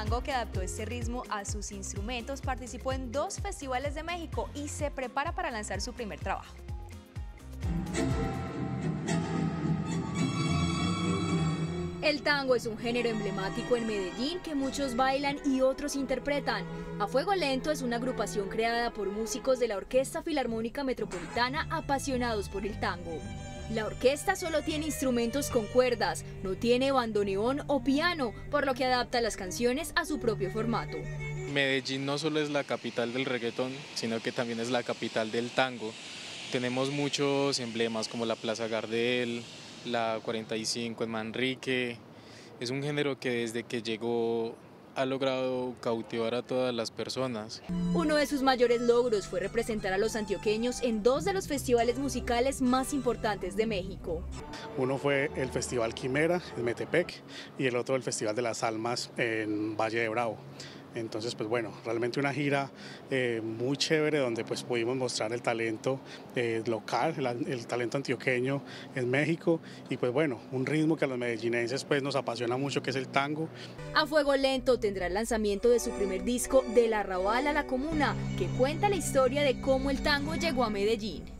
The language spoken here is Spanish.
tango que adaptó este ritmo a sus instrumentos participó en dos festivales de México y se prepara para lanzar su primer trabajo. El tango es un género emblemático en Medellín que muchos bailan y otros interpretan. A Fuego Lento es una agrupación creada por músicos de la Orquesta Filarmónica Metropolitana apasionados por el tango. La orquesta solo tiene instrumentos con cuerdas, no tiene bandoneón o piano, por lo que adapta las canciones a su propio formato. Medellín no solo es la capital del reggaetón, sino que también es la capital del tango. Tenemos muchos emblemas como la Plaza Gardel, la 45 en Manrique. Es un género que desde que llegó ha logrado cautivar a todas las personas. Uno de sus mayores logros fue representar a los antioqueños en dos de los festivales musicales más importantes de México. Uno fue el Festival Quimera en Metepec y el otro el Festival de las Almas en Valle de Bravo. Entonces, pues bueno, realmente una gira eh, muy chévere donde pues pudimos mostrar el talento eh, local, el, talento antioqueño en México y pues bueno, un ritmo que a los medellinenses pues nos apasiona mucho que es el tango. A Fuego Lento tendrá el lanzamiento de su primer disco De la Arrabal a la Comuna, que cuenta la historia de cómo el tango llegó a Medellín.